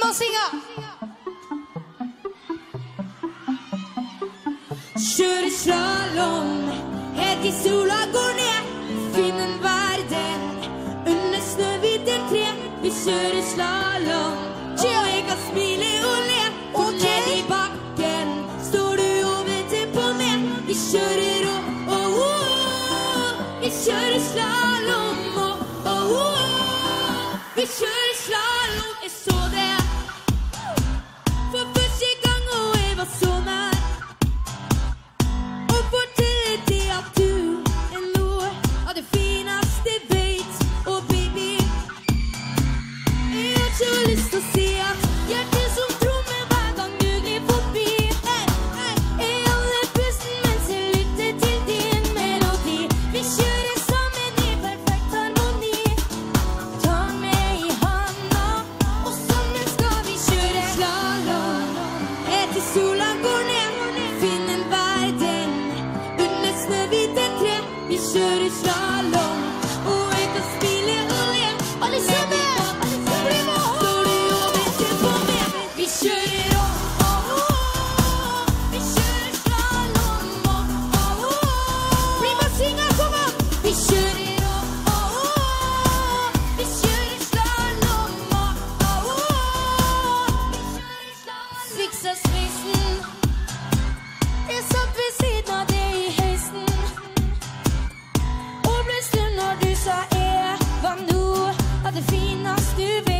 må synge! Kjøre slalåm helt til sola går ned. Finn en verden under snøhvite tre. Vi kjører slalåm til jeg kan smile og le. Og ned i bakken står du og venter på meg. Vi kjører og, og, oh, og. Oh. Vi kjører slalåm. Oh, vi kjører slalåm. Jeg så det det fineste du vil.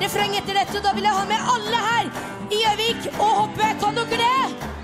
refreng etter dette. Da vil jeg ha med alle her i Gjøvik og hoppe. Kan dere det?